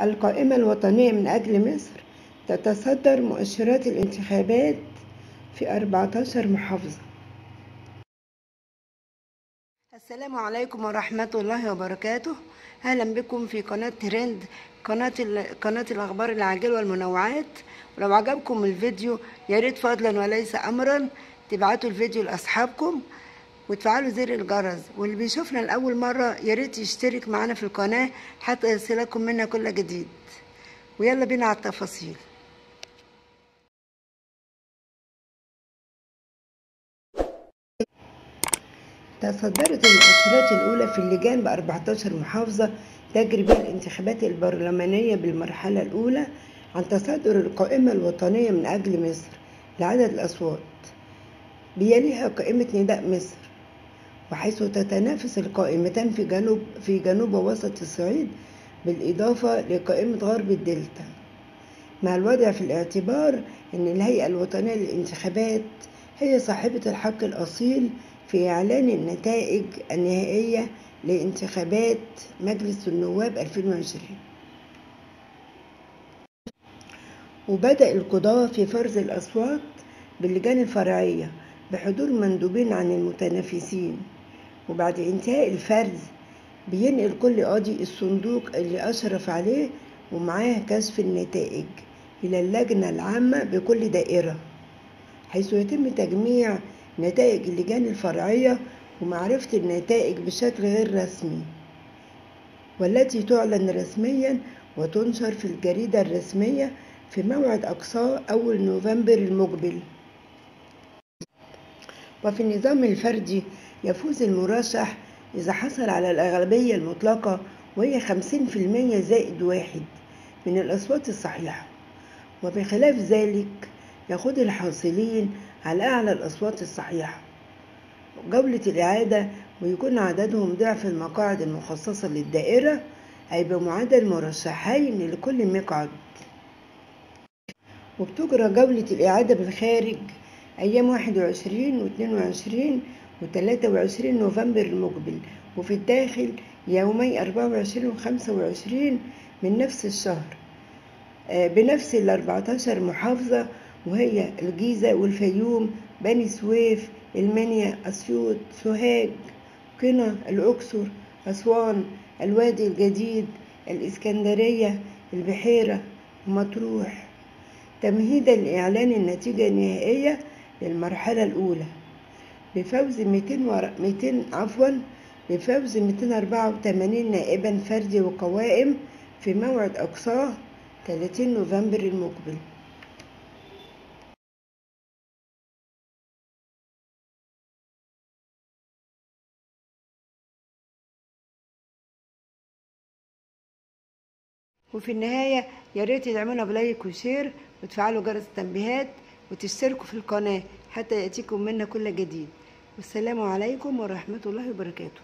القائمة الوطنية من أجل مصر تتصدر مؤشرات الانتخابات في 14 محافظة. السلام عليكم ورحمة الله وبركاته. أهلا بكم في قناة ترند قناة, قناة الأخبار العاجلة والمنوعات. ولو عجبكم الفيديو يا ريت فضلا وليس أمرا تبعتوا الفيديو لأصحابكم. وتفعلوا زر الجرس واللي بيشوفنا لأول مرة يا ريت يشترك معنا في القناة حتى يصلكم منا كل جديد. ويلا بينا على التفاصيل. تصدرت المؤشرات الأولى في اللجان ب 14 محافظة تجري بها الانتخابات البرلمانية بالمرحلة الأولى عن تصدر القائمة الوطنية من أجل مصر لعدد الأصوات. بيليها قائمة نداء مصر. وحيث تتنافس القائمتان في جنوب في جنوب ووسط الصعيد بالإضافة لقائمة غرب الدلتا. مع الوضع في الاعتبار أن الهيئة الوطنية للانتخابات هي صاحبة الحق الأصيل في إعلان النتائج النهائية لانتخابات مجلس النواب 2020 وبدأ القضاة في فرز الأصوات باللجان الفرعية بحضور مندوبين عن المتنافسين. وبعد إنتهاء الفرز بينقل كل قاضي الصندوق اللي أشرف عليه ومعاه كشف النتائج إلى اللجنة العامة بكل دائرة حيث يتم تجميع نتائج اللجان الفرعية ومعرفة النتائج بشكل غير رسمي والتي تعلن رسميا وتنشر في الجريدة الرسمية في موعد أقصاه أول نوفمبر المقبل. وفي النظام الفردي يفوز المرشح إذا حصل على الأغلبية المطلقة وهي 50% زائد واحد من الأصوات الصحيحة. وبخلاف ذلك يخوض الحاصلين على أعلى الأصوات الصحيحة. جولة الإعادة ويكون عددهم ضعف المقاعد المخصصة للدائرة أي بمعدل مرشحين لكل مقعد. وبتجرى جولة الإعادة بالخارج أيام 21 و 22 و 23 نوفمبر المقبل وفي الداخل يومي 24 و 25 من نفس الشهر. بنفس ال 14 محافظة وهي الجيزة والفيوم بني سويف المنيا أسيوط سوهاج قنا الأقصر أسوان الوادي الجديد الإسكندرية البحيرة ومطروح تمهيدا لإعلان النتيجة النهائية للمرحلة الأولى. بفوز 200 ور... 200 عفوا بفوز 284 نائبا فردي وقوائم في موعد أقصاه 30 نوفمبر المقبل. وفي النهاية يا ريت تدعمونا ب like و share وتفعلوا جرس التنبيهات. وتشتركوا في القناة حتى يأتيكم منا كل جديد. والسلام عليكم ورحمة الله وبركاته.